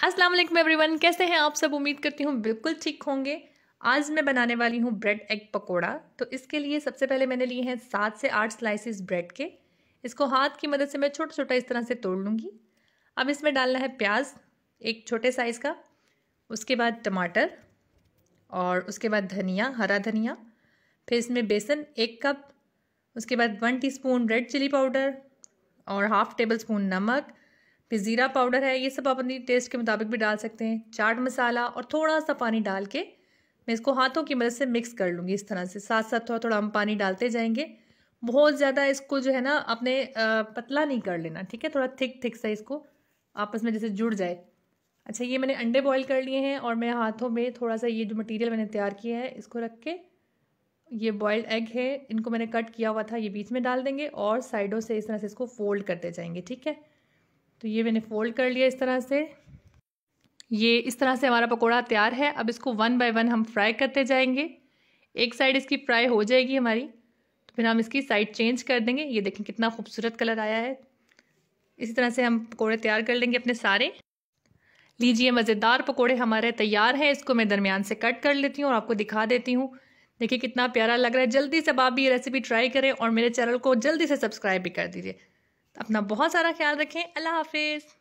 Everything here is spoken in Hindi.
अस्सलाम वालेकुम एवरीवन, कैसे हैं आप सब? उम्मीद करती हूँ बिल्कुल ठीक होंगे। आज मैं बनाने वाली हूँ ब्रेड एग पकोड़ा। तो इसके लिए सबसे पहले मैंने लिए हैं सात से आठ स्लाइसिस ब्रेड के। इसको हाथ की मदद से मैं छोटा छोटा इस तरह से तोड़ लूँगी। अब इसमें डालना है प्याज, एक छोटे साइज़ का। उसके बाद टमाटर और उसके बाद धनिया, हरा धनिया। फिर इसमें बेसन, एक कप। उसके बाद one teaspoon red chilli powder और हाफ़ टेबल स्पून नमक। फिर ज़ीरा पाउडर है, ये सब आप अपनी टेस्ट के मुताबिक भी डाल सकते हैं। चाट मसाला और थोड़ा सा पानी डाल के मैं इसको हाथों की मदद से मिक्स कर लूँगी इस तरह से। साथ साथ थोड़ा थोड़ा हम पानी डालते जाएँगे। बहुत ज़्यादा इसको जो है ना अपने पतला नहीं कर लेना, ठीक है? थोड़ा थिक थिक सा इसको आपस में जैसे जुड़ जाए। अच्छा ये मैंने अंडे बॉईल कर लिए हैं और मैं हाथों में थोड़ा सा ये जो मटेरियल मैंने तैयार किया है, इसको रख के ये बॉयल्ड एग है, इनको मैंने कट किया हुआ था, ये बीच में डाल देंगे और साइडों से इस तरह से इसको फोल्ड करते जाएँगे, ठीक है? तो ये मैंने फोल्ड कर लिया इस तरह से। ये इस तरह से हमारा पकोड़ा तैयार है। अब इसको वन बाय वन हम फ्राई करते जाएँगे। एक साइड इसकी फ्राई हो जाएगी हमारी। तो फिर हम इसकी साइड चेंज कर देंगे। ये देखें कितना खूबसूरत कलर आया है। इसी तरह से हम पकोड़े तैयार कर लेंगे अपने सारे। लीजिए मज़ेदार पकोड़े हमारे तैयार हैं। इसको मैं दरमियान से कट कर लेती हूँ और आपको दिखा देती हूँ। देखिए कितना प्यारा लग रहा है। जल्दी से आप भी ये रेसिपी ट्राई करें और मेरे चैनल को जल्दी से सब्सक्राइब भी कर दीजिए। अपना बहुत सारा ख्याल रखें। अल्लाह हाफिज़।